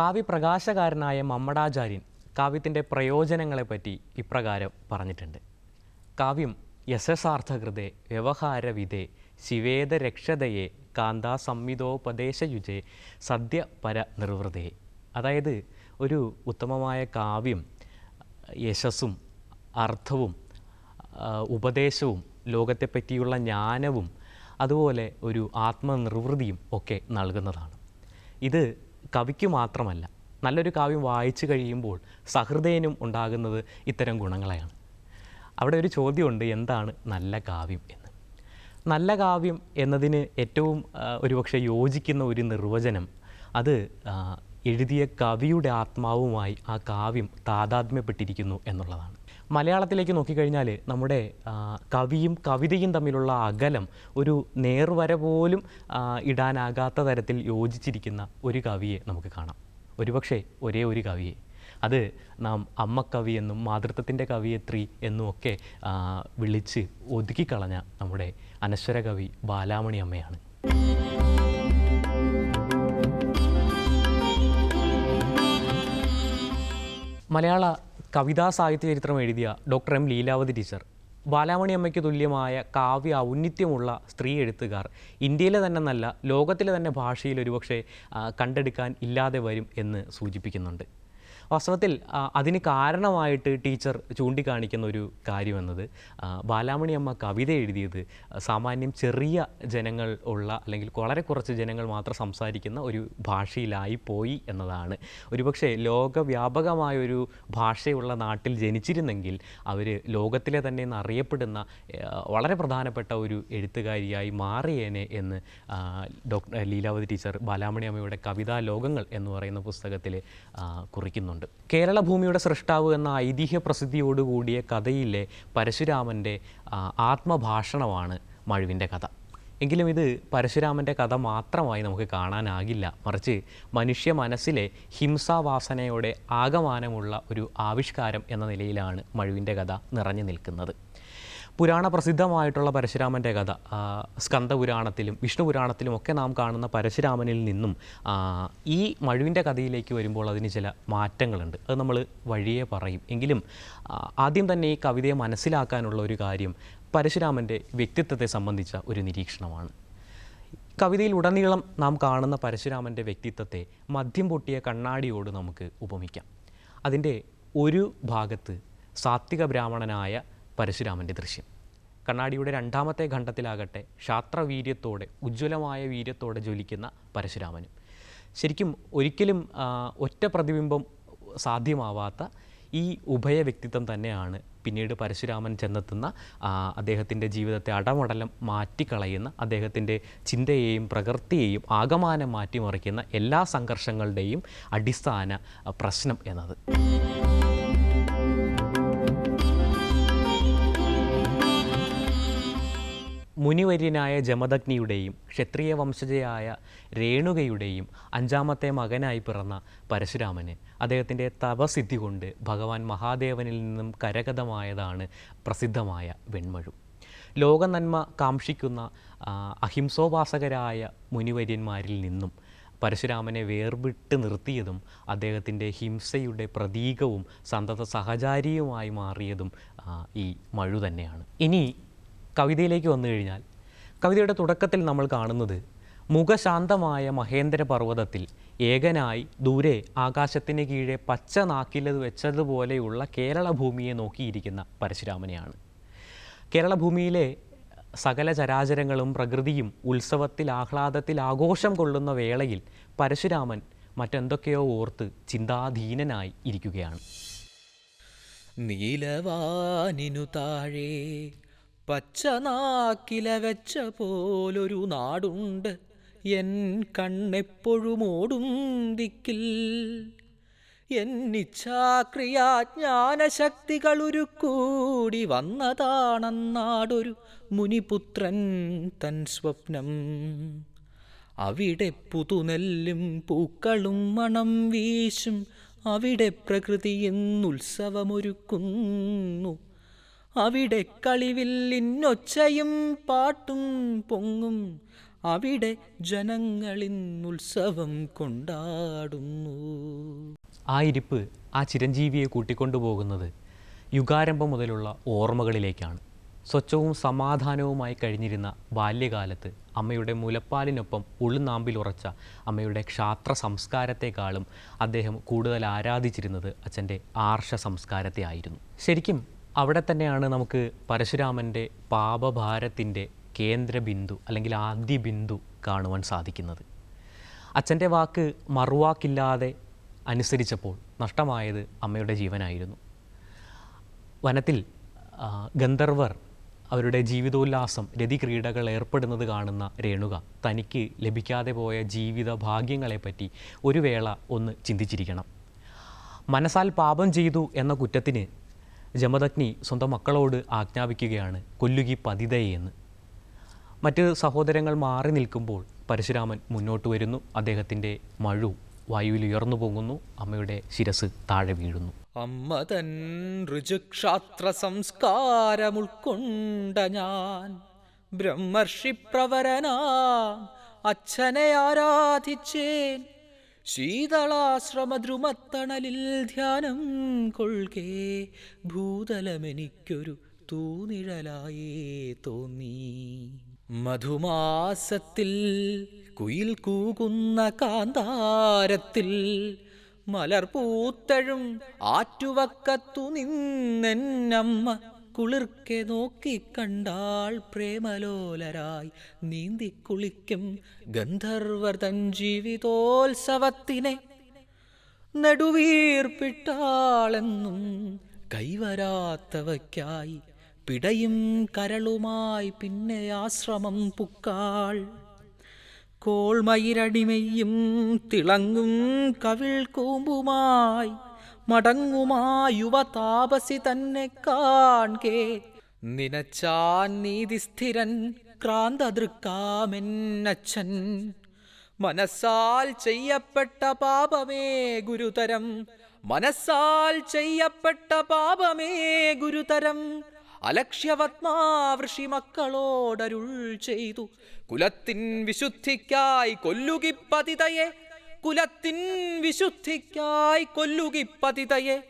കാവ്യപ്രകാശകാരനായ മമ്മടാചാര്യൻ കാവ്യത്തിന്റെ പ്രയോജനങ്ങളെപ്പറ്റി ഇപ്രകാരം പറഞ്ഞിട്ടുണ്ട്. കാവ്യം യശസാർത്ഥകൃതേ വ്യവഹാരവിധേ ശിവേദ രക്ഷതയെ കാന്താ സംവിധോപദേശയുജേ സദ്യ പര നിർവൃതേ അതായത് ഒരു ഉത്തമമായ കാവ്യം യശസ്സും അർത്ഥവും ഉപദേശവും ലോകത്തെപ്പറ്റിയുള്ള ജ്ഞാനവും അതുപോലെ ഒരു ആത്മനിർവൃതിയും ഒക്കെ നൽകുന്നതാണ്. ഇത് കവിക്ക് മാത്രമല്ല നല്ലൊരു കാവ്യം വായിച്ചു കഴിയുമ്പോൾ സഹൃദയനും ഉണ്ടാകുന്നത് ഇത്തരം ഗുണങ്ങളെയാണ്. അവിടെ ഒരു ചോദ്യമുണ്ട് എന്താണ് നല്ല കാവ്യം എന്ന്? നല്ല കാവ്യം എന്നതിന് ഏറ്റവും ഒരുപക്ഷെ യോജിക്കുന്ന ഒരു നിർവചനം അത് എഴുതിയ കവിയുടെ ആത്മാവുമായി ആ കാവ്യം താതാത്മ്യപ്പെട്ടിരിക്കുന്നു എന്നുള്ളതാണ്. മലയാളത്തിലേക്ക് നോക്കിക്കഴിഞ്ഞാൽ നമ്മുടെ കവിയും കവിതയും തമ്മിലുള്ള അകലം ഒരു നേർവര പോലും ഇടാനാകാത്ത തരത്തിൽ യോജിച്ചിരിക്കുന്ന ഒരു കവിയെ നമുക്ക് കാണാം. ഒരുപക്ഷെ ഒരേ ഒരു കവിയെ. അത് നാം അമ്മക്കവി എന്നും മാതൃത്വത്തിന്റെ കവിയത്രി എന്നുമൊക്കെ വിളിച്ച് ഒതുക്കിക്കളഞ്ഞ നമ്മുടെ അനശ്വര കവി ബാലാമണി അമ്മയാണ്. മലയാള കവിതാ സാഹിത്യ ചരിത്രം എഴുതിയ doctor M Leelavathi teacher. Balamani അമ്മയ്ക്ക് തുല്യമായ കാവ്യ ഔന്നിത്യമുള്ള സ്ത്രീ എഴുത്തുകാർ. ഇന്ത്യയിലെ തന്നെ നല്ല ലോകത്തിലെ തന്നെ ഭാഷയിൽ ഒരുപക്ഷെ കണ്ടെടുക്കാൻ ഇല്ലാതെ വരും എന്ന് സൂചിപ്പിക്കുന്നുണ്ട്. വാസ്തവത്തിൽ അതിന് കാരണമായിട്ട് ടീച്ചർ ചൂണ്ടിക്കാണിക്കുന്ന ഒരു കാര്യം എന്നത് ബാലാമണി അമ്മ കവിത എഴുതിയത് സാമാന്യം ചെറിയ ജനങ്ങൾ ഉള്ള അല്ലെങ്കിൽ വളരെ കുറച്ച് ജനങ്ങൾ മാത്രം സംസാരിക്കുന്ന ഒരു ഭാഷയിലായി പോയി എന്നതാണ്. ഒരുപക്ഷെ ലോകവ്യാപകമായൊരു ഭാഷയുള്ള നാട്ടിൽ ജനിച്ചിരുന്നെങ്കിൽ അവർ ലോകത്തിലെ തന്നെ അറിയപ്പെടുന്ന വളരെ പ്രധാനപ്പെട്ട ഒരു എഴുത്തുകാരിയായി മാറിയേനെ എന്ന് ഡോക്ടർ ലീലാവതി ടീച്ചർ ബാലാമണി അമ്മയുടെ കവിതാ ലോകങ്ങൾ എന്ന് പറയുന്ന പുസ്തകത്തിൽ ആ, കുറിക്കുന്നുണ്ട് കേരള ഭൂമിയുടെ സൃഷ്ടാവ് എന്ന ഐതിഹ്യ പ്രസിദ്ധിയോടുകൂടിയ കഥയിലെ പരശുരാമന്റെ ആത്മഭാഷണമാണ് മഴുവിന്റെ കഥ. എങ്കിലും ഇത് പരശുരാമന്റെ കഥ മാത്രമായി നമുക്ക് കാണാനാകില്ല. മറിച്ച് മനുഷ്യ മനസ്സിലെ ഹിംസാവാസനയുടെ ആകമാനമുള്ള ഒരു ആവിഷ്കാരം എന്ന നിലയിലാണ് മഴുവിന്റെ കഥ നിറഞ്ഞു നിൽക്കുന്നത്. പുരാണ പ്രസിദ്ധമായിട്ടുള്ള പരശുരാമന്റെ കഥ. സ്കന്ദപുരാണത്തിലും വിഷ്ണു പുരാണത്തിലും ഒക്കെ നാം കാണുന്ന പരശുരാമനിൽ നിന്നും ഈ മഴുവിന്റെ കഥയിലേക്ക് വരുമ്പോൾ അതിന് ചില മാറ്റങ്ങളുണ്ട്. അത് നമ്മൾ വഴിയെ പറയും. എങ്കിലും ആദ്യം തന്നെ ഈ കവിതയെ മനസ്സിലാക്കാനുള്ള ഒരു കാര്യം പരശുരാമന്റെ വ്യക്തിത്വത്തെ സംബന്ധിച്ച ഒരു നിരീക്ഷണമാണ്. കവിതയിൽ ഉടനീളം നാം കാണുന്ന പരശുരാമന്റെ വ്യക്തിത്വത്തെ മദ്യം പൊട്ടിയ കണ്ണാടിയോട് നമുക്ക് ഉപമിക്കാം. അതിന്റെ ഒരു ഭാഗത്ത് സാത്വിക ബ്രാഹ്മണനായ പരശുരാമന്റെ ദൃശ്യം. കണ്ണാടിയുടെ രണ്ടാമത്തെ ഖണ്ഡത്തിലാകട്ടെ ക്ഷാത്രവീര്യത്തോടെ ഉജ്ജ്വലമായ വീര്യത്തോടെ ജ്വലിക്കുന്ന പരശുരാമനും. ശരിക്കും ഒരിക്കലും ഒറ്റ പ്രതിബിംബം സാധ്യമാവാത്ത ഈ ഉഭയ വ്യക്തിത്വം തന്നെയാണ് പിന്നീട് പരശുരാമൻ ചെന്നെത്തുന്ന അദ്ദേഹത്തിന്റെ ജീവിതത്തെ അടമടലം മാറ്റിക്കളയുന്ന അദ്ദേഹത്തിന്റെ ചിന്തയെയും പ്രകൃതിയെയും ആകമാനം മാറ്റിമറിക്കുന്ന എല്ലാ സംഘർഷങ്ങളുടെയും അടിസ്ഥാന പ്രശ്നം എന്നത്. മുനിവര്യനായ ജമദഗ്നിയുടെയും ക്ഷത്രിയ വംശജയായ രേണുകയുടെയും അഞ്ചാമത്തെ മകനായി പിറന്ന പരശുരാമന് അദ്ദേഹത്തിന്റെ തപസിദ്ധി കൊണ്ട് ഭഗവാൻ മഹാദേവനിൽ നിന്നും കരകതമായതാണ് പ്രസിദ്ധമായ വെൺമഴു. ലോകനന്മ കാംക്ഷിക്കുന്ന കാക്ഷിക്കുന്ന അഹിംസോപാസകരായ മുനിവര്യന്മാരിൽ നിന്നും പരശുരാമനെ വേർവിട്ട് നിർത്തിയതും അദ്ദേഹത്തിന്റെ ഹിംസയുടെ പ്രതീകവും സന്തത സഹചാരിയുമായി മാറിയതും ഈ മഴു തന്നെയാണ്. ഇനി കവിതയിലേക്ക് വന്നു കഴിഞ്ഞാൽ കവിതയുടെ തുടക്കത്തിൽ നമ്മൾ കാണുന്നത് മുഖശാന്തമായ മഹേന്ദ്ര പർവതത്തിൽ ഏകനായി ദൂരെ ആകാശത്തിന് കീഴെ പച്ച നാക്കിലത് വെച്ചതുപോലെയുള്ള കേരള ഭൂമിയെ നോക്കിയിരിക്കുന്ന പരശുരാമനെയാണ്. കേരള ഭൂമിയിലെ സകല ചരാചരങ്ങളും പ്രകൃതിയും ഉത്സവത്തിൽ ആഹ്ലാദത്തിൽ ആഘോഷം കൊള്ളുന്ന വേളയിൽ പരശുരാമൻ മറ്റെന്തൊക്കെയോ ഓർത്ത് ചിന്താധീനനായി ഇരിക്കുകയാണ്. നീലവാനിനു താഴെ പച്ചനാക്കില വെച്ച പോലൊരു നാടുണ്ട്. എൻ കണ്ണെപ്പോഴും ഓടും ദിക്കിൽ എന്നിച്ഛാക്രിയാജ്ഞാനശക്തികളൊരു കൂടി വന്നതാണെന്നാടൊരു മുനിപുത്രൻ തൻ സ്വപ്നം. അവിടെ പുതുനെല്ലും പൂക്കളും മണം വീശും. അവിടെ പ്രകൃതി എന്നുത്സവമൊരുക്കുന്നു. അവിടെ കളിവില്ലിന്നൊച്ചയും പാട്ടും പൊങ്ങും. അവിടെ ജനങ്ങളിന്നുത്സവം കൊണ്ടാടുന്നു. ആ ഇരിപ്പ് ആ ചിരഞ്ജീവിയെ കൂട്ടിക്കൊണ്ടുപോകുന്നത് യുഗാരംഭം മുതലുള്ള ഓർമ്മകളിലേക്കാണ്. സ്വച്ഛവും സമാധാനവുമായി കഴിഞ്ഞിരുന്ന ബാല്യകാലത്ത് അമ്മയുടെ മുലപ്പാലിനൊപ്പം ഉൾനാമ്പിൽ ഉറച്ച അമ്മയുടെ ക്ഷാത്ര സംസ്കാരത്തെക്കാളും അദ്ദേഹം കൂടുതൽ ആരാധിച്ചിരുന്നത് അച്ഛന്റെ ആർഷ സംസ്കാരത്തെ ആയിരുന്നു ശരിക്കും അവിടെ തന്നെയാണ് നമുക്ക് പരശുരാമന്റെ പാപഭാരത്തിന്റെ കേന്ദ്ര ബിന്ദു അല്ലെങ്കിൽ ആദ്യ ബിന്ദു കാണുവാൻ സാധിക്കുന്നത്. അച്ഛന്റെ വാക്ക് മറുവാക്കില്ലാതെ അനുസരിച്ചപ്പോൾ നഷ്ടമായത് അമ്മയുടെ ജീവനായിരുന്നു. വനത്തിൽ ഗന്ധർവർ അവരുടെ ജീവിതോല്ലാസം രതിക്രീഡകൾ ഏർപ്പെടുന്നത് കാണുന്ന രേണുക തനിക്ക് ലഭിക്കാതെ പോയ ജീവിത ഭാഗ്യങ്ങളെപ്പറ്റി ഒരു വേള ഒന്ന് ചിന്തിച്ചിരിക്കണം. മനസ്സാൽ പാപം ചെയ്തു എന്ന കുറ്റത്തിന് ജമദഗ്നി സ്വന്തം മക്കളോട് ആജ്ഞാപിക്കുകയാണ് കൊല്ലുകി പതിതയെ എന്ന്. മറ്റ് സഹോദരങ്ങൾ മാറി നിൽക്കുമ്പോൾ പരശുരാമൻ മുന്നോട്ട് വരുന്നു. അദ്ദേഹത്തിന്റെ മഴു വായുവിൽ ഉയർന്നു പോകുന്നു അമ്മയുടെ ശിരസ് താഴെ വീഴുന്നു. അമ്മ തൻ ഋജുക്ഷാത്ര സംസ്കാരമുൾക്കൊണ്ട ഞാൻ ബ്രഹ്മർഷി പ്രവരനാ അച്ഛനെ ആരാധിച്ചേൻ. ശീതളാശ്രമദ്രുമത്തണലിൽ ധ്യാനം കൊൾകേ. ഭൂതലമെനിക്കൊരു തൂനിഴലായേ തോന്നി. മധുമാസത്തിൽ കുയിൽ കൂകുന്ന കാന്താരത്തിൽ മലർപൂത്തഴും ആറ്റുവക്കത്തു നിന്നെന്നമ്മ കുളിർക്കെ നോക്കി കണ്ടാൾ പ്രേമലോലരായി. നീന്തിക്കുളിക്കും ഗന്ധർവർ തൻ ജീവിതോത്സവത്തിനെ. നടുവീർപ്പിട്ടാളെന്നും കൈവരാത്തവയ്ക്കായി പിടയും കരളുമായി പിന്നെ ആശ്രമം പുക്കാൾ. കോൾമയിരടിമയും തിളങ്ങും കവിൾ കൂമ്പുമായി മടങ്ങുമായുവതാപസി തന്നെ കാൺകേ നിനച്ചാൻ നീതിസ്ഥിരൻ ക്രാന്തതൃക്കാമെന്നച്ഛൻ മനസ്സാൽ ചെയ്യപ്പെട്ട പാപമേ ഗുരുതരം. മനസ്സാൽ ചെയ്യപ്പെട്ട പാപമേ ഗുരുതരം. അലക്ഷ്യവത്മാവൃഷി മക്കളോടരുൾ ചെയ്തു കുലത്തിൻ വിശുദ്ധിക്കായി കൊല്ലുകി പതിതയെ കുലത്തിൻ വിശുദ്ധിക്കായി കൊല്ലുകി പതിതയെ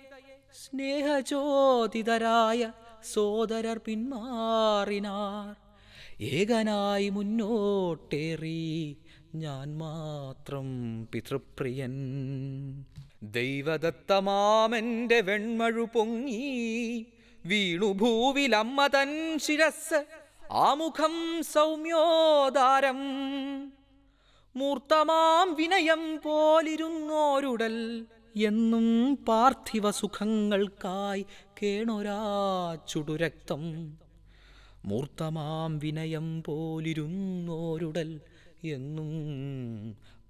സ്നേഹചോദിതരായ സോദരർ പിന്മാറിനാർ. ഏകനായി മുന്നോട്ടേറി ഞാൻ മാത്രം പിതൃപ്രിയൻ. ദൈവദത്തമാമെന്റെ വെൺമഴു പൊങ്ങി വീണു ഭൂവിലമ്മ തൻ ശിരസ് ആമുഖം സൗമ്യോദാരം. മൂർത്തമാം വിനയം പോലിരുന്നോരുടൽ എന്നും പാർത്ഥിവ സുഖങ്ങൾക്കായി കേണൊരാ ചുടുരക്തം. മൂർത്തമാം വിനയം പോലിരുന്നോരുടൽ എന്നും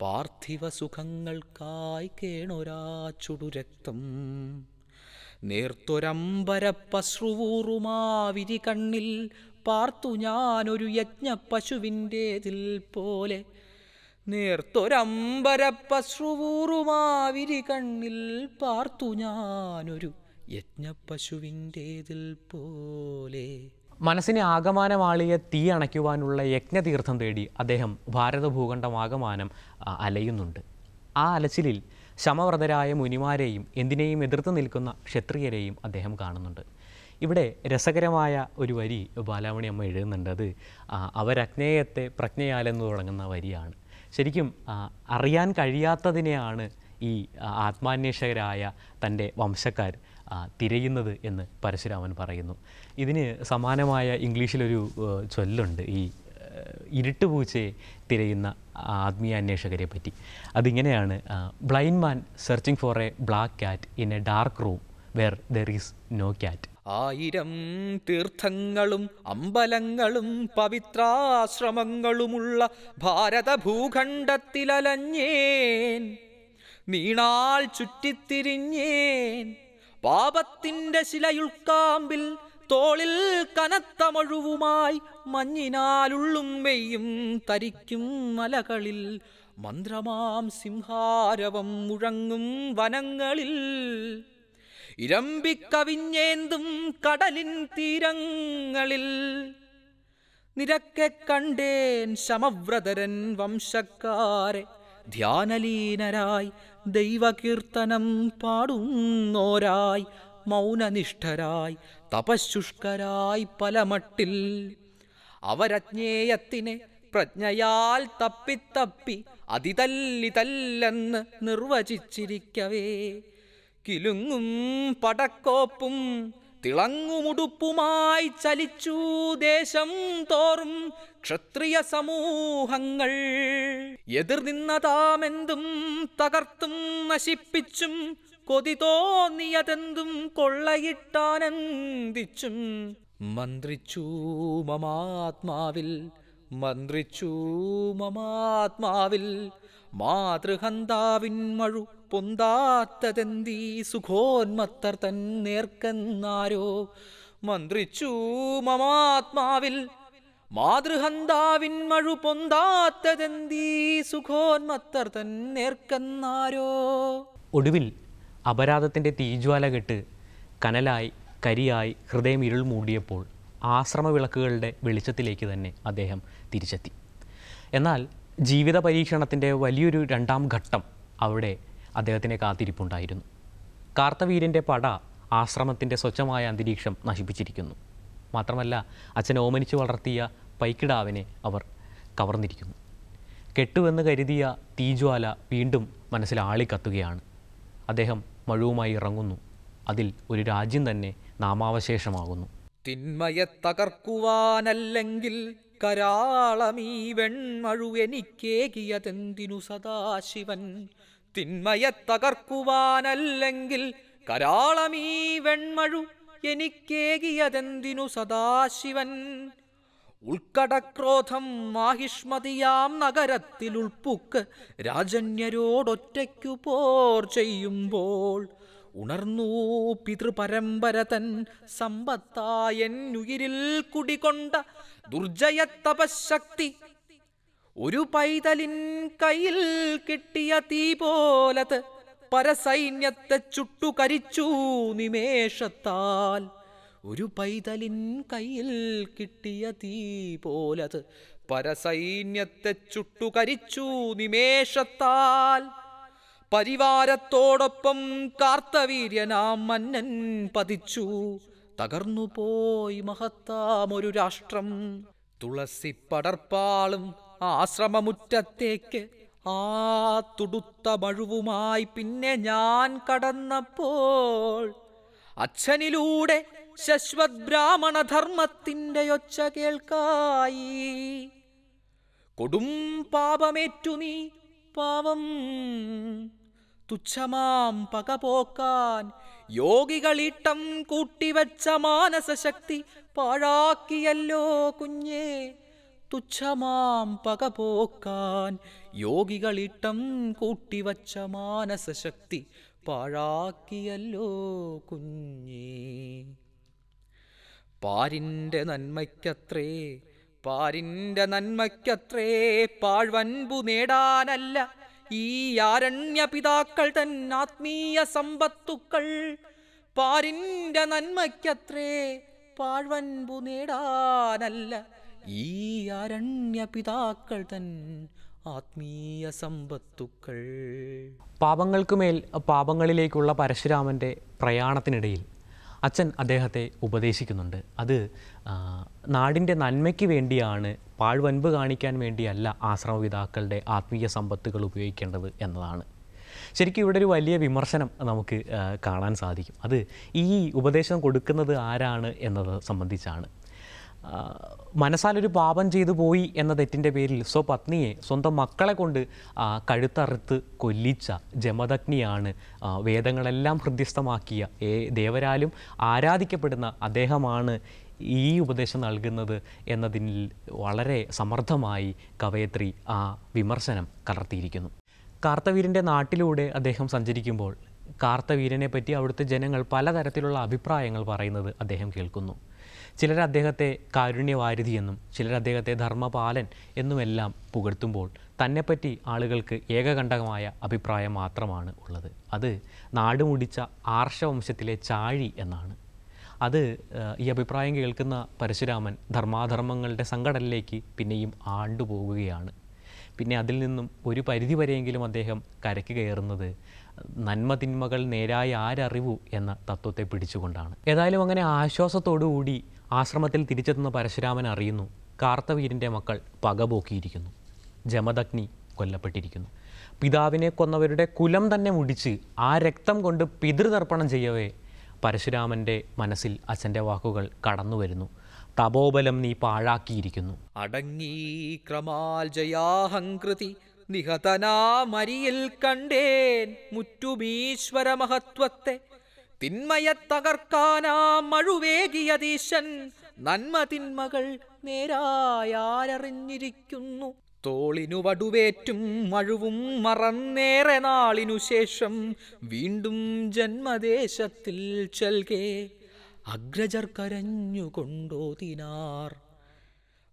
പാർത്ഥിവ സുഖങ്ങൾക്കായി കേണൊരാ ചുടുരക്തം. നേർത്തൊരമ്പരപ്പശ്രുവൂറുമാവിരി കണ്ണിൽ പാർത്തു ഞാനൊരു യജ്ഞ പശുവിന്റെതിൽ പോലെ. നേർത്തൊരമ്പരപ്പശ്രുവൂറുമാവിരി കണ്ണിൽ പാർത്തു ഞാനൊരു യജ്ഞ പശുവിന്റേതിൽ പോലെ. മനസ്സിനെ ആകമാനമാളിയ തീ അണയ്ക്കുവാനുള്ള യജ്ഞതീർത്ഥം തേടി അദ്ദേഹം ഭാരത ഭൂഖണ്ഡമാകമാനം അലയുന്നുണ്ട്. ആ അലച്ചിലിൽ ശമവ്രതരായ മുനിമാരെയും എന്തിനേയും എതിർത്ത് നിൽക്കുന്ന ക്ഷത്രിയരെയും അദ്ദേഹം കാണുന്നുണ്ട്. ഇവിടെ രസകരമായ ഒരു വരി ബാലാമണി അമ്മ എഴുതുന്നുണ്ട്. അത് അവരജ്ഞേയത്തെ പ്രജ്ഞയാലെന്ന് തുടങ്ങുന്ന വരിയാണ്. ശരിക്കും അറിയാൻ കഴിയാത്തതിനെയാണ് ഈ ആത്മാന്വേഷകരായ തന്റെ വംശക്കാർ തിരയുന്നത് എന്ന് പരശുരാമൻ പറയുന്നു. ഇതിന് സമാനമായ ഇംഗ്ലീഷിലൊരു ചൊല്ലുണ്ട്. ഈ ഇരുട്ടുപൂച്ചയെ തിരയുന്ന ആത്മീയ അന്വേഷകരെ പറ്റി. അതിങ്ങനെയാണ് blind man searching for a black cat in a dark room where there is no cat ആയിരം തീർത്ഥങ്ങളും അമ്പലങ്ങളും പവിത്രാശ്രമങ്ങളുമുള്ള ഭാരത ഭൂഖണ്ഡത്തിലലഞ്ഞേൻ നീണാൾ ചുറ്റിത്തിരിഞ്ഞേൻ. പാപത്തിന്റെ ശിലയുൾക്കാമ്പിൽ തോളിൽ കനത്ത മഴുവുമായി മഞ്ഞിനാലുള്ളും വെയ്യും തരിക്കും മലകളിൽ. മന്ത്രമാം സിംഹാരവം മുഴങ്ങും വനങ്ങളിൽ. ഇരമ്പിക്കവിഞ്ഞേന്തും കടലിൻ തീരങ്ങളിൽ. നിരക്കെ കണ്ടേൻ ശമവ്രതരൻ വംശക്കാരെ. ധ്യാനലീനരായി ദൈവകീർത്തനം പാടുന്നോരായി. മൗനനിഷ്ഠരായി തപശുഷ്കരായി പലമട്ടിൽ അവരജ്ഞേയത്തിനെ പ്രജ്ഞയാൽ തപ്പിത്തപ്പി അതിതല്ലിതല്ലെന്ന് നിർവചിച്ചിരിക്കവേ. കിലുങ്ങും പടക്കോപ്പും തിളങ്ങുമുടുപ്പുമായി ചലിച്ചു ദേശം തോറും ക്ഷത്രിയ സമൂഹങ്ങൾ. എതിർനിന്നതാമെന്തും തകർത്തും നശിപ്പിച്ചും കൊതി തോന്നിയതെന്തും കൊള്ളയിട്ടാനന്ദിച്ചും. മന്ത്രിച്ചു മമാത്മാവിൽ മന്ത്രിച്ചു മമാത്മാവിൽ മാതൃഹന്താവിൻ മഴു പൊന്താത്തതെന്തീ സുഖോന്മത്തർ തൻ നേർക്കെന്നാരോ. മന്ത്രിച്ചു മമാത്മാവിൽ മാതൃഹന്താവിൻ മഴു പൊന്താത്തതെന്തീ സുഖോന്മത്തർ തൻ നേർക്കെന്നാരോ. ഒടുവിൽ അപരാധത്തിന്റെ തീജ്വാല കെട്ട് കനലായി കരിയായി ഹൃദയം ഇരുൾ മൂടിയപ്പോൾ ആശ്രമ വിളക്കുകളുടെ വെളിച്ചത്തിലേക്ക് തന്നെ അദ്ദേഹം തിരിച്ചെത്തി. എന്നാൽ ജീവിത പരീക്ഷണത്തിന്റെ വലിയൊരു രണ്ടാം ഘട്ടം അവിടെ അദ്ദേഹത്തിന്റെ കാത്തിരിപ്പുണ്ടായിരുന്നു. കാർത്തവീരന്റെ പട ആശ്രമത്തിന്റെ സ്വച്ഛമായ അന്തരീക്ഷം നശിപ്പിച്ചിരിക്കുന്നു. മാത്രമല്ല അച്ഛൻ ഓമനിച്ചു വളർത്തിയ പൈക്കിടാവിനെ അവർ കവർന്നിരിക്കുന്നു. കെട്ടുവെന്ന് കരുതിയ തീജ്വാല വീണ്ടും മനസ്സിൽ ആളിക്കത്തുകയാണ്. അദ്ദേഹം മഴുവുമായി ഇറങ്ങുന്നു. അതിൽ ഒരു രാജ്യം തന്നെ നാമാവശേഷമാകുന്നു. തിന്മയെ തകർക്കുവാനല്ലെങ്കിൽ കരാളമീ വെൺമഴു എനിക്കേകിയതെന്തിനു സദാശിവൻ? തിന്മയെ തകർക്കുവാനല്ലെങ്കിൽ കരാളമീ വെൺമഴു എനിക്കേകിയതെന്തിനു സദാശിവൻ? ഉൾക്കടക്രോധം മാഹിഷ്മതിയാം നഗരത്തിൽ ഉൾപ്പുക്ക് രാജന്യരോടൊറ്റയ്ക്കു പോർ ചെയ്യുമ്പോൾ ഉണർന്നു പിതൃപരമ്പര തൻ സമ്പത്തായെന്നുയിരിൽ കുടികൊണ്ട ദുർജയ തപശക്തി ഒരു പൈതലിൻ കയ്യിൽ കിട്ടിയ തീ പോലത് പരസൈന്യത്തെ ചുട്ടുകരിച്ചു നിമേഷത്താൽ. ഒരു പൈതലിൻ കയ്യിൽ കിട്ടിയ തീ പോലത് പരസൈന്യത്തെ ചുട്ടുകരിച്ചു നിമേഷത്താൽ. പരിവാരത്തോടൊപ്പം കാർത്തവീര്യനാം മന്നൻ പതിച്ചു. തകർന്നു പോയി മഹത്താമൊരു രാഷ്ട്രം. തുളസി പടർപ്പാളും ആശ്രമമുറ്റത്തേക്ക് ആ തുടുത്ത മഴുവുമായി പിന്നെ ഞാൻ കടന്നപ്പോൾ അച്ഛനിലൂടെ ശശ്വത് ബ്രാഹ്മണ ധർമ്മത്തിന്റെ ഒച്ച കേൾക്കായി കൊടും പാപമേറ്റു നീ പാവം തുച്ഛമാം പകപോക്കാൻ യോഗികളിട്ടം കൂട്ടിവച്ച മാനസശക്തി പാഴാക്കിയല്ലോ കുഞ്ഞേ. തുച്ഛമാം പകപോക്കാൻ യോഗികളിട്ടം കൂട്ടിവച്ച മാനസശക്തി പാഴാക്കിയല്ലോ കുഞ്ഞേ. പാരിന്റെ നന്മയ്ക്കത്രേ പാരിന്റെ നന്മയ്ക്കത്രേ പാഴ്വൻപു നേടാനല്ല. ഈ ആരണ്യ പിതാക്കൾ തൻ ആത്മീയ സമ്പത്തുക്കൾ. പാരിന്റെ നന്മയ്ക്കത്രേ പാഴ്വൻപു നേടാനല്ല. ഈ ആരണ്യ പിതാക്കൾ തൻ ആത്മീയ സമ്പത്തുക്കൾ. പാപങ്ങൾക്കുമേൽ പാപങ്ങളിലേക്കുള്ള പരശുരാമന്റെ പ്രയാണത്തിനിടയിൽ അച്ഛൻ അദ്ദേഹത്തെ ഉപദേശിക്കുന്നുണ്ട്. അത് നാടിന്റെ നന്മയ്ക്ക് വേണ്ടിയാണ് പാഴ്വൻപ് കാണിക്കാൻ വേണ്ടിയല്ല ആശ്രമപിതാക്കളുടെ ആത്മീയ സമ്പത്തുകൾ ഉപയോഗിക്കേണ്ടത് എന്നതാണ്. ശരിക്കും ഇവിടെ ഒരു വലിയ വിമർശനം നമുക്ക് കാണാൻ സാധിക്കും. അത് ഈ ഉപദേശം കൊടുക്കുന്നത് ആരാണ് എന്നത് സംബന്ധിച്ചാണ്. മനസ്സാലൊരു പാപം ചെയ്തു പോയി എന്ന തെറ്റിന്റെ പേരിൽ സ്വപത്നിയെ സ്വന്തം മക്കളെ കൊണ്ട് കഴുത്തറുത്ത് കൊല്ലിച്ച ജമദഗ്നിയാണ് വേദങ്ങളെല്ലാം ഹൃദ്യസ്ഥമാക്കിയ ദേവരാലും ആരാധിക്കപ്പെടുന്ന അദ്ദേഹമാണ് ഈ ഉപദേശം നൽകുന്നത് എന്നതിൽ വളരെ സമർത്ഥമായി കവയത്രി ആ വിമർശനം കലർത്തിയിരിക്കുന്നു കാർത്തവീരന്റെ നാട്ടിലൂടെ അദ്ദേഹം സഞ്ചരിക്കുമ്പോൾ കാർത്തവീരനെ പറ്റി അവിടുത്തെ ജനങ്ങൾ പലതരത്തിലുള്ള അഭിപ്രായങ്ങൾ പറയുന്നത് അദ്ദേഹം കേൾക്കുന്നു. ചിലർ അദ്ദേഹത്തെ കാരുണ്യവാരിധി എന്നും ചിലർ അദ്ദേഹത്തെ ധർമ്മപാലൻ എന്നുമെല്ലാം പുകഴ്ത്തുമ്പോൾ തന്നെപ്പറ്റി ആളുകൾക്ക് ഏകകണ്ഠകമായ അഭിപ്രായം മാത്രമാണ് ഉള്ളത്. അത് നാടുമുടിച്ച ആർഷവംശത്തിലെ ചാഴി എന്നാണ്. അത് ഈ അഭിപ്രായം കേൾക്കുന്ന പരശുരാമൻ ധർമാധർമ്മങ്ങളുടെ സങ്കടലിലേക്ക് പിന്നെയും ആണ്ടുപോകുകയാണ്. പിന്നെ അതിൽ നിന്നും ഒരു പരിധി വരെയെങ്കിലും അദ്ദേഹം കരയ്ക്ക് കയറുന്നത് നന്മ തിന്മകൾ നേരായ ആരറിവു എന്ന തത്വത്തെ പിടിച്ചുകൊണ്ടാണ്. ഏതായാലും അങ്ങനെ ആശ്വാസത്തോടു കൂടി ആശ്രമത്തിൽ തിരിച്ചെത്തുന്ന പരശുരാമൻ അറിയുന്നു കാർത്തവീരിന്റെ മക്കൾ പകപോക്കിയിരിക്കുന്നു. ജമദഗ്നി കൊല്ലപ്പെട്ടിരിക്കുന്നു. പിതാവിനെ കൊന്നവരുടെ കുലം തന്നെ മുടിച്ച് ആ രക്തം കൊണ്ട് പിതൃതർപ്പണം ചെയ്യവേ പരശുരാമന്റെ മനസ്സിൽ അച്ഛന്റെ വാക്കുകൾ കടന്നു വരുന്നു. തപോബലം നീ പാഴാക്കിയിരിക്കുന്നു. അടങ്ങി ക്രമാൽ ജയാഹങ്കൃതി കണ്ടേൻ മുറ്റുമീശ്വര മഹത്വത്തെ തിന്മയെ തകർക്കാനാ മഴുവേകിയതീശൻ നന്മ തിന്മകൾ നേരായാരറിഞ്ഞിരിക്കുന്നു. തോളിനു വടുവേറ്റും മഴുവും മറന്നേറെ നാളിനു ശേഷം വീണ്ടും ജന്മദേശത്തിൽ ചൽകേ അഗ്രജർ കരഞ്ഞുകൊണ്ടോതിനാർ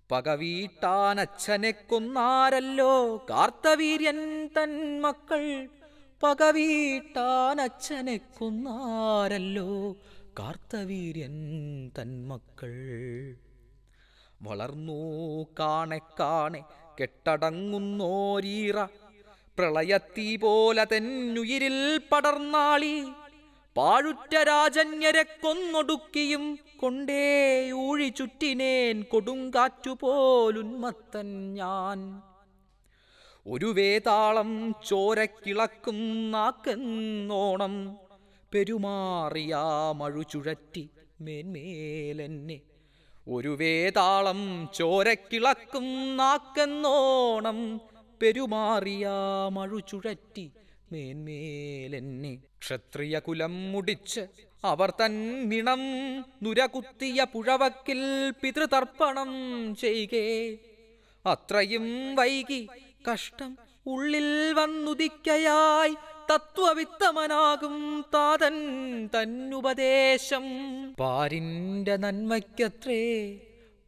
പകവീട്ടാനച്ഛനെ കൊന്നാരല്ലോ കാർത്തവീര്യൻ തൻ മക്കൾ പകവീട്ടാനച്ഛനെ കൊന്നാരല്ലോ കാർത്തവീര്യൻ തന്മക്കൾ മക്കൾ. വളർന്നു കാണെ കാണെ കെട്ടടങ്ങുന്നോരീറ പ്രളയത്തീ പോലെ തെന്നുയിരിൽ പടർന്നാളി. പാഴുറ്റ രാജന്യരെ കൊന്നൊടുക്കിയും കൊണ്ടേ ഊഴി ചുറ്റിനേൻ കൊടുങ്കാറ്റുപോലുന്മത്തൻ ഞാൻ. ഒരു വേതാളം ചോരക്കിളക്കും നാക്കെന്നോണം. പെരുമാറിയാ മഴു ചുഴറ്റി മേന്മേലെന്നെ. ഒരു വേതാളം ചോരക്കിളക്കും നാക്കെന്നോണം. പെരുമാറിയാ മഴു ചുഴറ്റി മേന്മേലെന്നെ. ക്ഷത്രിയ കുലം മുടിച്ച് അവർ തൻ നിണം നുരകുത്തിയ പുഴവക്കിൽ പിതൃതർപ്പണം ചെയ്യേ അത്രയും വൈകി കഷ്ടം ഉള്ളിൽ വന്നുദിക്കയായി തത്വവിത്തമനാകും താതൻ തന്നുപദേശം. പാരിന്റെ നന്മയ്ക്കത്രേ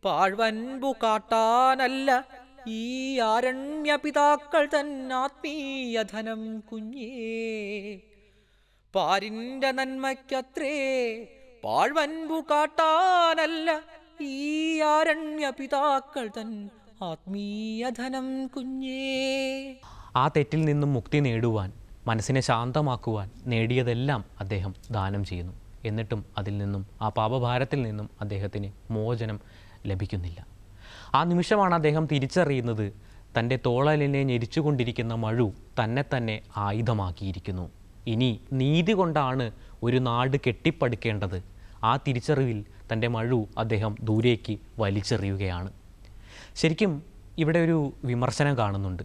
പാഴ്വൻപു കാട്ടാനല്ല ഈ ആരണ്യപിതാക്കൾ ആത്മീയധനം കുഞ്ഞേ. പാരിന്റെ നന്മയ്ക്കത്രേ പാഴ്വൻപു കാട്ടാനല്ല ഈ ആരണ്യപിതാക്കൾ തൻ ആത്മീയധനം കുഞ്ഞേ. ആ തെറ്റിൽ നിന്നും മുക്തി നേടുവാൻ മനസ്സിനെ ശാന്തമാക്കുവാൻ നേടിയതെല്ലാം അദ്ദേഹം ദാനം ചെയ്യുന്നു. എന്നിട്ടും അതിൽ നിന്നും ആ പാപഭാരത്തിൽ നിന്നും അദ്ദേഹത്തിന് മോചനം ലഭിക്കുന്നില്ല. ആ നിമിഷമാണ് അദ്ദേഹം തിരിച്ചറിയുന്നത് തന്റെ തോളലിനെ ഞെരിച്ചുകൊണ്ടിരിക്കുന്ന മഴു തന്നെ തന്നെ ആയുധമാക്കിയിരിക്കുന്നു. ഇനി നീതി കൊണ്ടാണ് ഒരു നാട് കെട്ടിപ്പടുക്കേണ്ടത്. ആ തിരിച്ചറിവിൽ തന്റെ മഴു അദ്ദേഹം ദൂരേക്ക് വലിച്ചെറിയുകയാണ്. ശരിക്കും ഇവിടെ ഒരു വിമർശനം കാണുന്നുണ്ട്.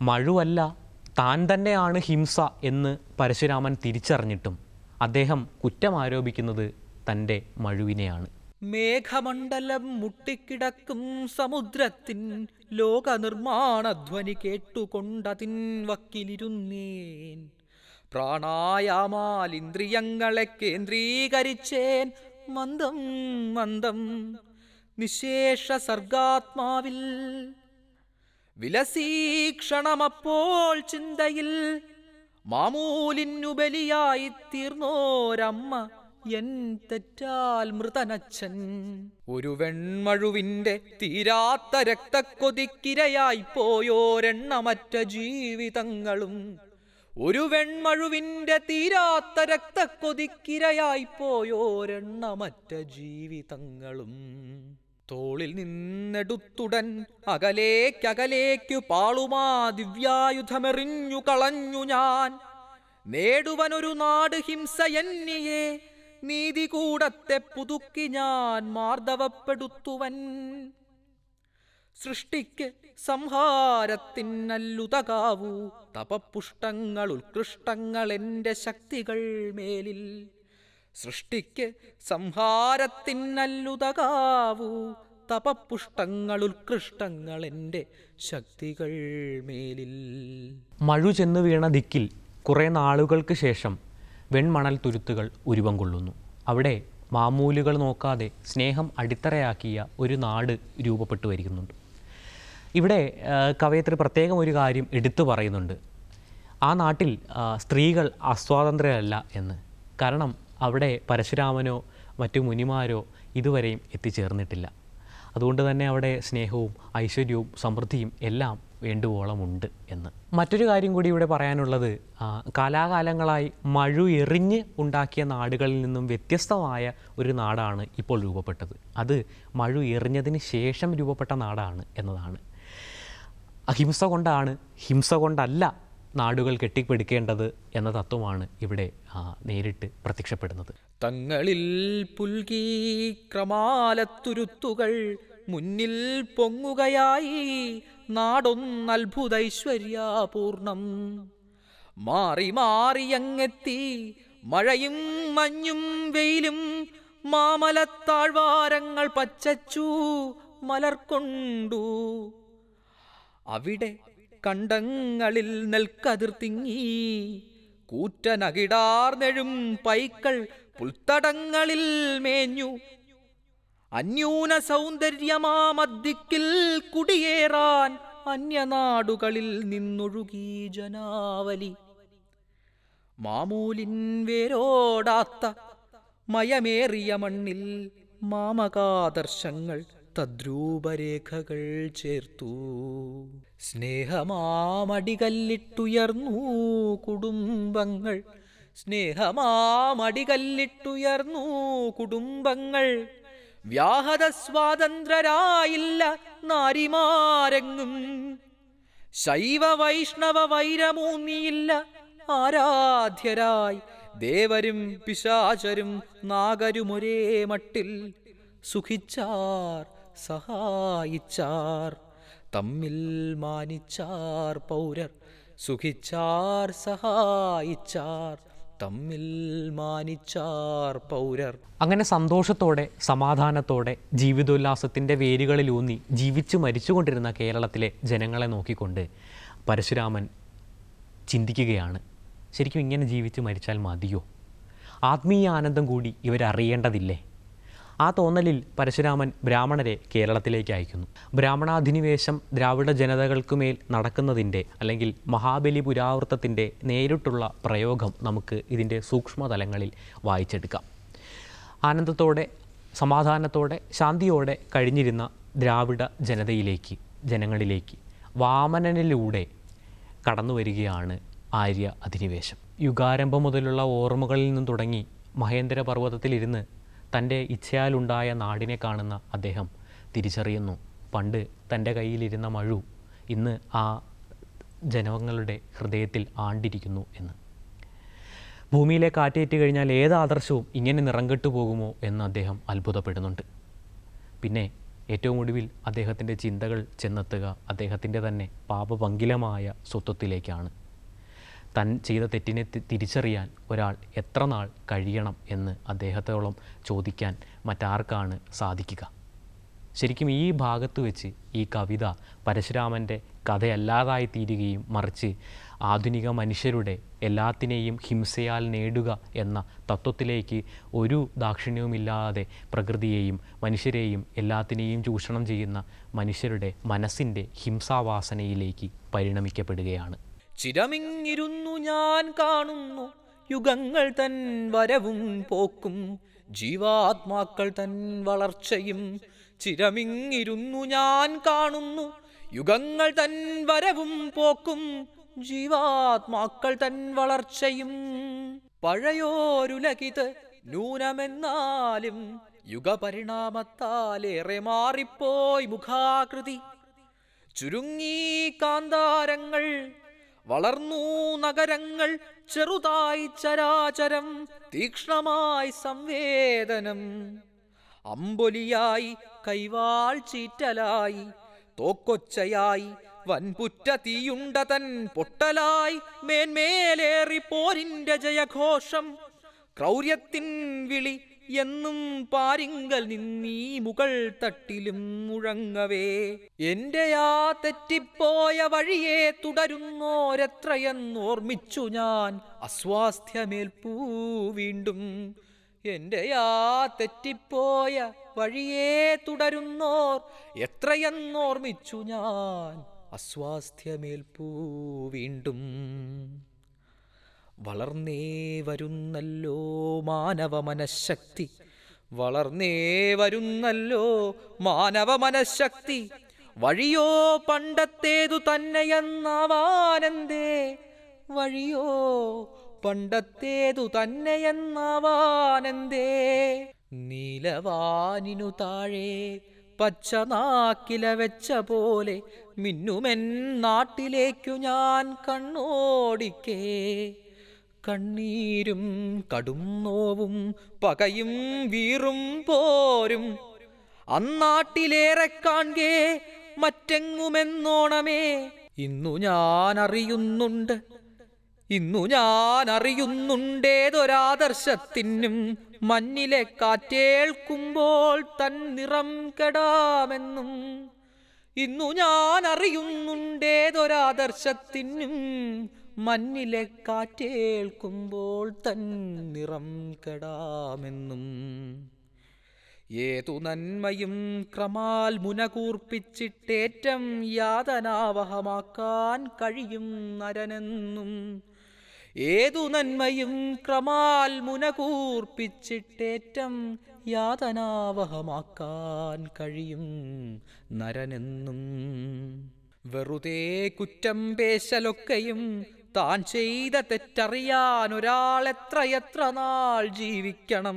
മഴുവല്ല താൻ തന്നെയാണ് ഹിംസ എന്ന് പരശുരാമൻ തിരിച്ചറിഞ്ഞിട്ടും അദ്ദേഹം കുറ്റം ആരോപിക്കുന്നത് തന്റെ മഴുവിനെയാണ്. മേഘമണ്ഡലം മുട്ടിക്കിടക്കും സമുദ്രത്തിൻ ലോകനിർമ്മാണധ്വനി കേട്ടുകൊണ്ടതിൻ വക്കിലിരുന്നേൻ. പ്രാണായാമാൽ ഇന്ദ്രിയങ്ങളെ കേന്ദ്രീകരിച്ചേൻ. മന്ദം മന്ദം. നിശേഷ സർഗാത്മാവിൽ. വിലസീക്ഷണമപ്പോൾ ചിന്തയിൽ മാമൂലിനുബലിയായി തീർന്നോരമ്മ എൻ തെറ്റാൽ മൃതനച്ഛൻ. ഒരു വെൺമഴുവിന്റെ തീരാത്ത രക്തക്കൊതിക്കിരയായി പോയോരെണ്ണമറ്റ ജീവിതങ്ങളും. ഒരു വെൺമഴുവിന്റെ തീരാത്ത രക്തക്കൊതിക്കിരയായി പോയോരെണ്ണമറ്റ ജീവിതങ്ങളും. തോളിൽ നിന്നെടുത്തുടൻ അകലേക്കകലേക്കു പാളുമാ ദിവ്യായുധമെറിഞ്ഞു കളഞ്ഞു ഞാൻ. നേടുവനൊരു നാട് ഹിംസ എന്നിയെ നീതികൂടത്തെ പുതുക്കി ഞാൻ മാർദ്ദവപ്പെടുത്തുവൻ സൃഷ്ടിക്ക് സംഹാരത്തിനല്ലുതകാവൂ. തപപുഷ്ടങ്ങൾ ഉത്കൃഷ്ടങ്ങൾ എന്റെ ശക്തികൾ മേലിൽ സൃഷ്ടിക്ക് സംഹാരത്തിനല്ലുതകാവൂ. തപപുഷ്ടങ്ങൾ ഉത്കൃഷ്ടങ്ങൾ എന്റെ ശക്തികൾ മേലിൽ. മഴു ചെന്ന് വീണ ദിക്കിൽ കുറേ നാളുകൾക്ക് ശേഷം വെൺമണൽ തുരുത്തുകൾ ഉരുവം കൊള്ളുന്നു അവിടെ മാമൂലുകൾ നോക്കാതെ സ്നേഹം അടിത്തറയാക്കിയ ഒരു നാട് രൂപപ്പെട്ടു വരികുന്നുണ്ട്. ഇവിടെ കവയത്രി പ്രത്യേകം ഒരു കാര്യം എടുത്തു പറയുന്നുണ്ട്. ആ നാട്ടിൽ സ്ത്രീകൾ അസ്വാതന്ത്ര്യമല്ല എന്ന്. കാരണം അവിടെ പരശുരാമനോ മറ്റു മുനിമാരോ ഇതുവരെയും എത്തിച്ചേർന്നിട്ടില്ല. അതുകൊണ്ട് തന്നെ അവിടെ സ്നേഹവും ഐശ്വര്യവും സമൃദ്ധിയും എല്ലാം വേണ്ടുവോളമുണ്ട് എന്ന്. മറ്റൊരു കാര്യം കൂടി ഇവിടെ പറയാനുള്ളത് കാലാകാലങ്ങളായി മഴു എറിഞ്ഞ് ഉണ്ടാക്കിയ നാടുകളിൽ നിന്നും വ്യത്യസ്തമായ ഒരു നാടാണ് ഇപ്പോൾ രൂപപ്പെട്ടത്. അത് മഴു എറിഞ്ഞതിന് ശേഷം രൂപപ്പെട്ട നാടാണ് എന്നതാണ്. അഹിംസ കൊണ്ടാണ് ഹിംസ കൊണ്ടല്ല നാടുകൾ കെട്ടിപ്പിടിക്കേണ്ടത് എന്ന തത്വമാണ് ഇവിടെ നേരിട്ട് പ്രത്യക്ഷപ്പെടുന്നത്. തങ്ങളിൽ പുൽകി ക്രമാലത്തുരുത്തുകൾ മുന്നിൽ പൊങ്ങുകയായി നാടൊന്നത്ഭുതൈശ്വര്യാപൂർണം. മാറി മാറിയങ്ങെത്തി മഴയും മഞ്ഞും വെയിലും മാമലത്താഴ്വാരങ്ങൾ പച്ചച്ചു മലർക്കൊണ്ടു. അവിടെ കണ്ടങ്ങളിൽ നെൽക്കതിർ തിങ്ങി. കൂറ്റനകിടാർന്നെഴും പൈക്കൾ പുൽത്തടങ്ങളിൽ മേഞ്ഞു. അന്യൂന സൗന്ദര്യമാമദ്ദിക്കിൽ കുടിയേറാൻ അന്യനാടുകളിൽ നിന്നൊഴുകി ജനാവലി. മാമൂലിൻ വേരോടാത്ത മയമേറിയ മണ്ണിൽ മാമകാദർശങ്ങൾ തദ്രൂപരേഖകൾ ചേർത്തു. സ്നേഹമാമടികല്ലിട്ടുയർന്നു കുടുംബങ്ങൾ. സ്നേഹമാമടികല്ലിട്ടുയർന്നു കുടുംബങ്ങൾ. വ്യാഹത സ്വാതന്ത്രരായില്ല നാരിമാരെങ്ങും. ശൈവ വൈഷ്ണവ വൈരമൂന്നിയില്ല ആരാധ്യരായി. ദേവരും പിശാചരും നാഗരുമൊരേ മട്ടിൽ സുഖിച്ചാർ. സഹായിച്ചാർ. തമ്മിൽ മാനിച്ചാർ പൗരർ സുഖിച്ചാർ സഹായിച്ചാർ. തമ്മിൽ മാനിച്ചാർ പൗരർ. അങ്ങനെ സന്തോഷത്തോടെ സമാധാനത്തോടെ ജീവിതോല്ലാസത്തിന്റെ വേരുകളിലൂന്നി ജീവിച്ചു മരിച്ചുകൊണ്ടിരുന്ന കേരളത്തിലെ ജനങ്ങളെ നോക്കിക്കൊണ്ട് പരശുരാമൻ ചിന്തിക്കുകയാണ് ശരിക്കും ഇങ്ങനെ ജീവിച്ച് മരിച്ചാൽ മതിയോ? ആത്മീയ ആനന്ദം കൂടി ഇവരറിയേണ്ടതില്ലേ? ആ തോന്നലിൽ പരശുരാമൻ ബ്രാഹ്മണരെ കേരളത്തിലേക്ക് അയക്കുന്നു. ബ്രാഹ്മണാധിനിവേശം ദ്രാവിഡ ജനതകൾക്കുമേൽ നടക്കുന്നതിന്റെ അല്ലെങ്കിൽ മഹാബലി പുരാവൃത്തത്തിന്റെ നേരിട്ടുള്ള പ്രയോഗം നമുക്ക് ഇതിന്റെ സൂക്ഷ്മതലങ്ങളിൽ വായിച്ചെടുക്കാം. ആനന്ദത്തോടെ സമാധാനത്തോടെ ശാന്തിയോടെ കഴിഞ്ഞിരുന്ന ദ്രാവിഡ ജനതയിലേക്ക് ജനങ്ങളിലേക്ക് വാമനനിലൂടെ കടന്നു വരികയാണ് ആര്യ അധിനിവേശം. യുഗാരംഭം മുതലുള്ള ഓർമ്മകളിൽ നിന്നും തുടങ്ങി മഹേന്ദ്ര പർവതത്തിലിരുന്ന് തന്റെ ഇച്ഛയാലുണ്ടായ നാടിനെ കാണുന്ന അദ്ദേഹം തിരിച്ചറിയുന്നു. പണ്ട് തന്റെ കയ്യിലിരുന്ന മഴു ഇന്ന് ആ ജനങ്ങളുടെ ഹൃദയത്തിൽ ആണ്ടിരിക്കുന്നു എന്ന്. ഭൂമിയിലെ കാറ്റേറ്റ് കഴിഞ്ഞാൽ ഏത് ആദർശവും ഇങ്ങനെ നിറം കെട്ടുപോകുമോ എന്ന് അദ്ദേഹം അത്ഭുതപ്പെടുന്നുണ്ട്. പിന്നെ ഏറ്റവും ഒടുവിൽ അദ്ദേഹത്തിന്റെ ചിന്തകൾ ചെന്നെത്തുക അദ്ദേഹത്തിന്റെ തന്നെ പാപപങ്കിലമായ സ്വത്വത്തിലേക്കാണ്. താൻ ചെയ്ത തെറ്റിനെ തിരിച്ചറിയാൻ ഒരാൾ എത്ര നാൾ കഴിയണം എന്ന് അദ്ദേഹത്തോളം ചോദിക്കാൻ മറ്റാർക്കാണ് സാധിക്കുക? ശരിക്കും ഈ ഭാഗത്ത് വെച്ച് ഈ കവിത പരശുരാമന്റെ കഥയല്ലാതായി തീരുകയും മറിച്ച് ആധുനിക മനുഷ്യരുടെ എല്ലാത്തിനെയും ഹിംസയാൽ നേടുക എന്ന തത്വത്തിലേക്ക് ഒരു ദാക്ഷിണ്യവുമില്ലാതെ പ്രകൃതിയെയും മനുഷ്യരെയും എല്ലാത്തിനെയും ചൂഷണം ചെയ്യുന്ന മനുഷ്യരുടെ മനസ്സിന്റെ ഹിംസാവാസനയിലേക്ക് പരിണമിക്കപ്പെടുകയാണ്. ചിരമിങ്ങിരുന്നു ഞാൻ കാണുന്നു. യുഗങ്ങൾ തൻ വരവും പോക്കും. ജീവാത്മാക്കൾ തൻ വളർച്ചയും. ചിരമിങ്ങിരുന്നു ഞാൻ കാണുന്നു. യുഗങ്ങൾ തൻ വരവും പോക്കും. ജീവാത്മാക്കൾ തൻ വളർച്ചയും. പഴയോരുലകിത് നൂനമെന്നാലും യുഗപരിണാമത്താലേറെ മാറിപ്പോയി മുഖാകൃതി. ചുരുങ്ങി കാന്താരങ്ങൾ വളർന്നു നഗരങ്ങൾ ചെറുതായി ചരാചരം തീക്ഷ്ണമായി സംവേദനം. അമ്പൊലിയായി കൈവാൾ ചീറ്റലായി തോക്കൊച്ചയായി വൻപുറ്റ തീയുണ്ട തൻ പൊട്ടലായി മേന്മേലേറി പോരിന്റെ ജയഘോഷം. ക്രൗര്യത്തിൻ വിളി എന്നും പാരിങ്കൽ നിന്നീ മുകൾ തട്ടിലും മുഴങ്ങവേ. എന്റെ ആ തെറ്റിപ്പോയ വഴിയെ തുടരുന്നോരെത്രയെന്നോർമ്മിച്ചു ഞാൻ. അസ്വാസ്ഥ്യമേൽപ്പൂ വീണ്ടും. എന്റെ ആ തെറ്റിപ്പോയ വഴിയെ തുടരുന്നോർ എത്രയെന്നോർമ്മിച്ചു ഞാൻ. അസ്വാസ്ഥ്യമേൽപ്പൂ വീണ്ടും. വളർന്നേ വരുന്നല്ലോ മാനവ മനഃശക്തി. വളർന്നേ വരുന്നല്ലോ മാനവ മനഃശക്തി. വഴിയോ പണ്ടത്തേതു തന്നെയെന്നാവാനെന്തേ? വഴിയോ പണ്ടത്തേതു തന്നെയെന്നാവാനെന്തേ? നീലവാനിനു താഴെ പച്ചനാക്കില വെച്ച പോലെ മിന്നുമെൻ നാട്ടിലേക്കു ഞാൻ കണ്ണോടിക്കേ. കണ്ണീരും കടും നോവും പകയും വീറും പോരും. അന്നാട്ടിലേറെ കാൺകേ മറ്റെങ്ങുമെന്നോണമേ. ഇന്നു ഞാൻ അറിയുന്നുണ്ട് ഇന്നു ഞാൻ അറിയുന്നുണ്ടേതൊരാദർശത്തിനും മഞ്ഞിലെ കാറ്റേൽക്കുമ്പോൾ തൻ നിറം കെടാമെന്നും. ഇന്നു ഞാൻ അറിയുന്നുണ്ടേതൊരാദർശത്തിനും മഞ്ഞിലെ കാറ്റേൽക്കുമ്പോൾ തൻ നിറം കെടാമെന്നും. ഏതു നന്മയും ക്രമാൽ മുനകൂർപ്പിച്ചിട്ടേറ്റം യാതനാവഹമാക്കാൻ കഴിയും നരനെന്നും. ഏതു നന്മയും ക്രമാൽ മുനകൂർപ്പിച്ചിട്ടേറ്റം യാതനാവഹമാക്കാൻ കഴിയും നരനെന്നും. വെറുതെ കുറ്റം പേശലൊക്കെയും താൻ ചെയ്ത തെറ്ററിയാൻ ഒരാൾ എത്രയെത്ര നാൾ ജീവിക്കണം?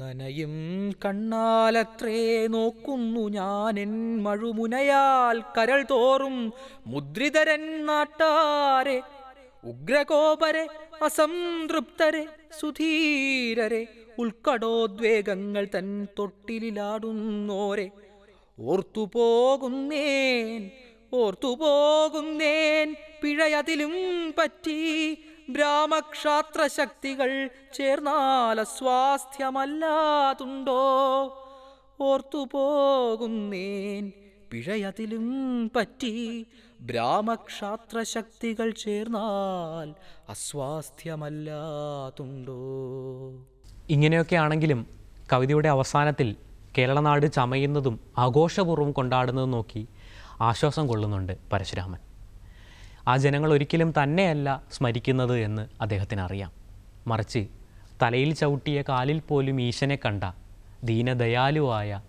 നനയും കണ്ണാലത്രേ നോക്കുന്നു ഞാൻ എൻ മഴുമുനയാൽ കരൾ തോറും മുദ്രിതരൻ നാട്ടാരെ ഉഗ്രകോപരെ അസംതൃപ്തരെ സുധീരരെ ഉൾക്കടോദ്വേഗങ്ങൾ തൻ തൊട്ടിലാടുന്നോരെ ഓർത്തുപോകുന്നേൻ ഓർത്തുപോകുന്നേൻ പിഴയതിലും പറ്റി ബ്രാഹ്മക്ഷാത്രശക്തികൾ ചേർന്നാല സ്വാസ്ഥ്യമല്ലാതുണ്ടോ ഓർത്തുപോകുന്നേൻ പിഴയതിലും പറ്റി ബ്രാഹ്മക്ഷാത്രശക്തികൾ ചേർന്നാൽ അസ്വാസ്ഥ്യമല്ലാതുണ്ടോ? ഇങ്ങനെയൊക്കെ ആണെങ്കിലും കവിതയുടെ അവസാനത്തിൽ കേരളനാട് ചമയുന്നതും ആഘോഷപൂർവം കൊണ്ടാടുന്നതും നോക്കി ആശ്വാസം കൊള്ളുന്നുണ്ട് പരശുരാമൻ. ആ ജനങ്ങൾ ഒരിക്കലും തന്നെയല്ല സ്മരിക്കുന്നത് എന്ന് അദ്ദേഹത്തിന് അറിയാം മറിച്ച് തലയിൽ ചവിട്ടിയ കാലിൽ പോലും ഈശനെ കണ്ട ദീനദയാലുവായ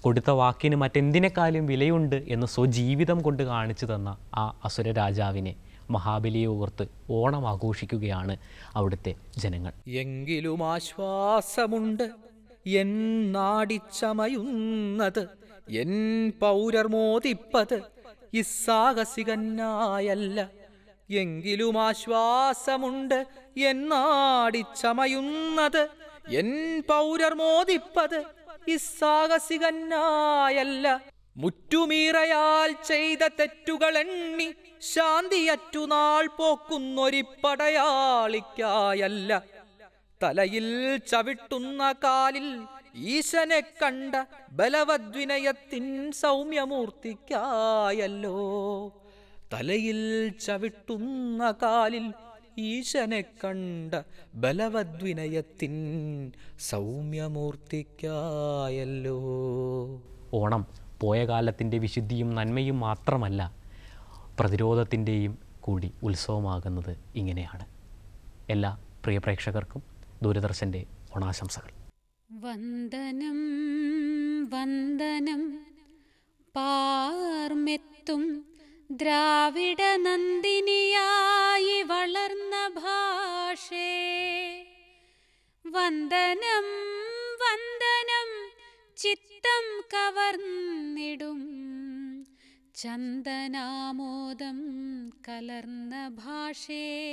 കൊടുത്ത വാക്കിന് മറ്റെന്തിനേക്കാളും വിലയുണ്ട് എന്ന് സ്വജീവിതം കൊണ്ട് കാണിച്ചു തന്ന ആ അസുര രാജാവിനെ മഹാബലിയെ ഓർത്ത് ഓണം ആഘോഷിക്കുകയാണ് അവിടുത്തെ ജനങ്ങൾ. എങ്കിലും ആശ്വാസമുണ്ട്. എൻ നാടിച്ചമയുന്നത്. എൻ പൗരർ മോദിപ്പത് ഇസ്സാഹസികനായല്ല എങ്കിലും ആശ്വാസമുണ്ട് എന്നാടിച്ചമയുന്നത്. എൻ പൗരർ മോദിപ്പത് ഇസ്സാഹസികനായല്ല മുറ്റുമീറയാൽ ചെയ്ത തെറ്റുകൾ എണ്ണി ശാന്തിയറ്റു നാൾ പോക്കുന്നൊരിപ്പടയാളിക്കായല്ല. തലയിൽ ചവിട്ടുന്ന കാലിൽ ഈശനെ കണ്ട ബലവദ്വിനയത്തിൻ സൗമ്യമൂർത്തിക്കായല്ലോ. തലയിൽ ചവിട്ടുന്ന കാലിൽ ഈശനെ കണ്ട ബലവദ്വിനയത്തിൻ സൗമ്യമൂർത്തിക്കായല്ലോ. ഓണം പോയ കാലത്തിന്റെ വിശുദ്ധിയും നന്മയും മാത്രമല്ല പ്രതിരോധത്തിന്റെയും കൂടി ഉത്സവമാകുന്നത് ഇങ്ങനെയാണ്. എല്ലാ പ്രിയ പ്രേക്ഷകർക്കും ദൂരദർശന്റെ ഓണാശംസകൾ. വന്ദനം വന്ദനം. പാർമെത്തും ദ്രാവിഡ നന്ദിനിയായി വളർന്ന ഭാഷേ. വന്ദനം വന്ദനം ചിത്തം കവർന്നിടും. ചന്ദനാമോദം കലർന്ന ഭാഷേ.